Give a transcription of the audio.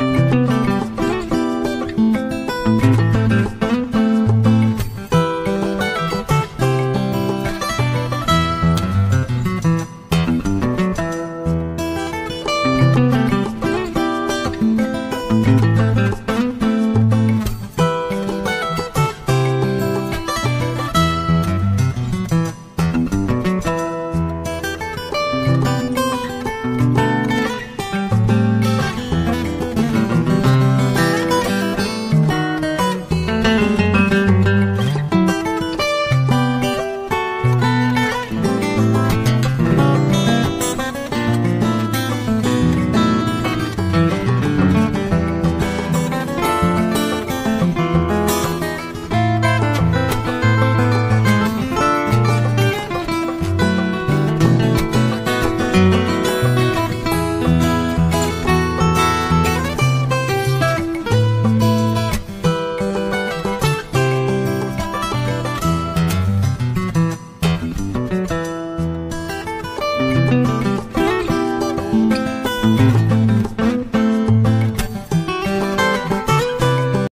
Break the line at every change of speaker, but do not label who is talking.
Bye.